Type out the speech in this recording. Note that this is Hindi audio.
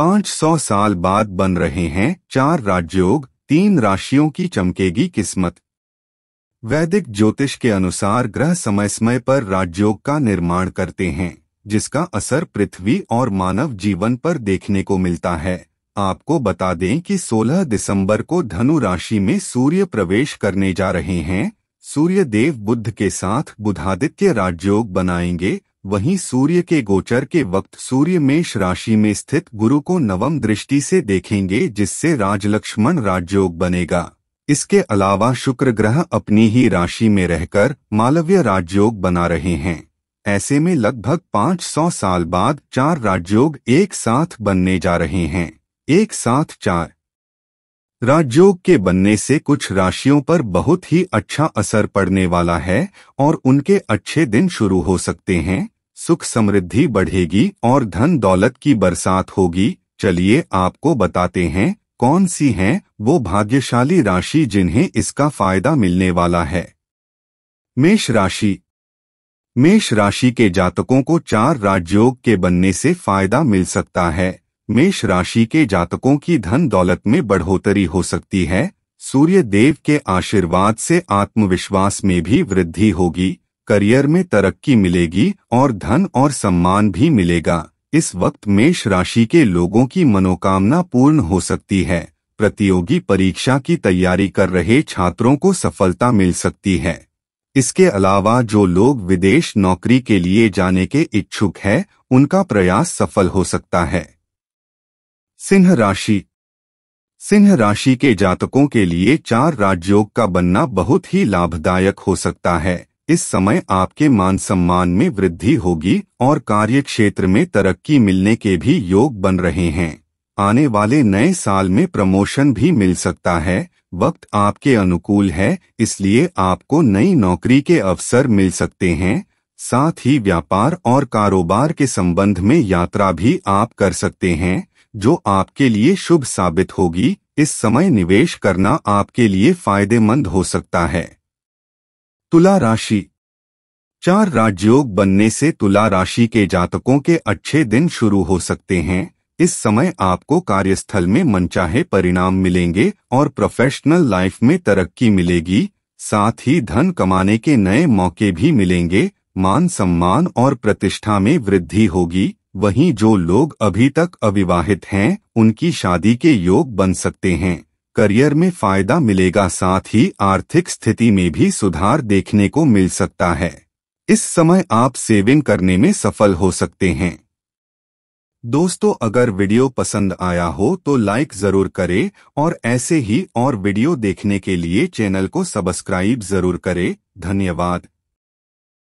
पाँच सौ साल बाद बन रहे हैं चार राजयोग, तीन राशियों की चमकेगी किस्मत। वैदिक ज्योतिष के अनुसार ग्रह समय समय पर राजयोग का निर्माण करते हैं, जिसका असर पृथ्वी और मानव जीवन पर देखने को मिलता है। आपको बता दें कि 16 दिसंबर को धनु राशि में सूर्य प्रवेश करने जा रहे हैं। सूर्य देव बुद्ध के साथ बुधादित्य राजयोग बनाएँगे वहीं सूर्य के गोचर के वक्त सूर्य मेष राशि में स्थित गुरु को नवम दृष्टि से देखेंगे, जिससे राजलक्ष्मण राजयोग बनेगा। इसके अलावा शुक्र ग्रह अपनी ही राशि में रहकर मालव्य राजयोग बना रहे हैं। ऐसे में लगभग 500 साल बाद चार राजयोग एक साथ बनने जा रहे हैं। एक साथ चार राजयोग के बनने से कुछ राशियों पर बहुत ही अच्छा असर पड़ने वाला है और उनके अच्छे दिन शुरू हो सकते हैं। सुख समृद्धि बढ़ेगी और धन दौलत की बरसात होगी। चलिए आपको बताते हैं, कौन सी हैं वो भाग्यशाली राशि जिन्हें इसका फ़ायदा मिलने वाला है। मेष राशि। मेष राशि के जातकों को चार राजयोग के बनने से फ़ायदा मिल सकता है। मेष राशि के जातकों की धन दौलत में बढ़ोतरी हो सकती है। सूर्य देव के आशीर्वाद से आत्मविश्वास में भी वृद्धि होगी, करियर में तरक्की मिलेगी और धन और सम्मान भी मिलेगा। इस वक्त मेष राशि के लोगों की मनोकामना पूर्ण हो सकती है। प्रतियोगी परीक्षा की तैयारी कर रहे छात्रों को सफलता मिल सकती है। इसके अलावा जो लोग विदेश नौकरी के लिए जाने के इच्छुक है, उनका प्रयास सफल हो सकता है। सिंह राशि। सिंह राशि के जातकों के लिए चार राजयोग का बनना बहुत ही लाभदायक हो सकता है। इस समय आपके मान सम्मान में वृद्धि होगी और कार्य क्षेत्र में तरक्की मिलने के भी योग बन रहे हैं। आने वाले नए साल में प्रमोशन भी मिल सकता है। वक्त आपके अनुकूल है, इसलिए आपको नई नौकरी के अवसर मिल सकते हैं। साथ ही व्यापार और कारोबार के संबंध में यात्रा भी आप कर सकते हैं। जो आपके लिए शुभ साबित होगी, इस समय निवेश करना आपके लिए फ़ायदेमंद हो सकता है। तुला राशि। चार राजयोग बनने से तुला राशि के जातकों के अच्छे दिन शुरू हो सकते हैं। इस समय आपको कार्यस्थल में मनचाहे परिणाम मिलेंगे और प्रोफेशनल लाइफ में तरक्की मिलेगी। साथ ही धन कमाने के नए मौके भी मिलेंगे। मान सम्मान और प्रतिष्ठा में वृद्धि होगी। वहीं जो लोग अभी तक अविवाहित हैं, उनकी शादी के योग बन सकते हैं। करियर में फ़ायदा मिलेगा, साथ ही आर्थिक स्थिति में भी सुधार देखने को मिल सकता है। इस समय आप सेविंग करने में सफल हो सकते हैं। दोस्तों, अगर वीडियो पसंद आया हो तो लाइक ज़रूर करें और ऐसे ही और वीडियो देखने के लिए चैनल को सब्सक्राइब ज़रूर करें। धन्यवाद।